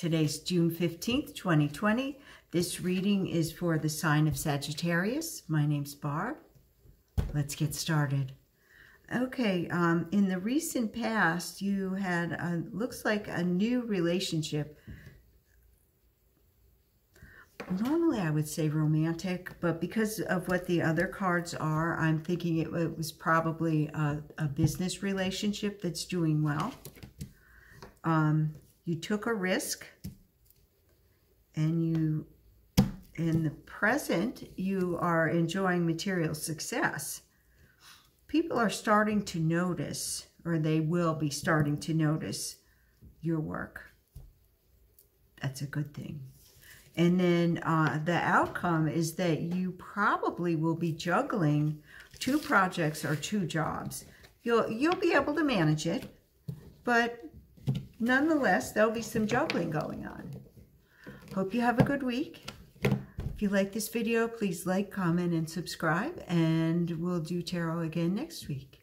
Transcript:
Today's June 15th, 2020. This reading is for the sign of Sagittarius. My name's Barb. Let's get started. Okay, um, in the recent past, you had, a, looks like a new relationship. Normally I would say romantic, but because of what the other cards are, I'm thinking it, it was probably a, a, business relationship that's doing well. Um, you took a risk and you, in the present, you are enjoying material success people are starting to notice, or they will be starting to notice your work. That's a good thing. And then uh, the outcome is that you probably will be juggling two projects or two jobs. You'll, you'll be able to manage it, but nonetheless, there'll be some juggling going on. Hope you have a good week. If you like this video, please like, comment, and subscribe, and we'll do tarot again next week.